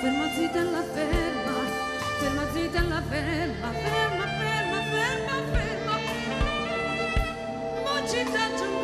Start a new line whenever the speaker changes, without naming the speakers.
Ferma zitella, ferma, ferma zitella, ferma, ferma, ferma, ferma, ferma. ferma. Mo città giù.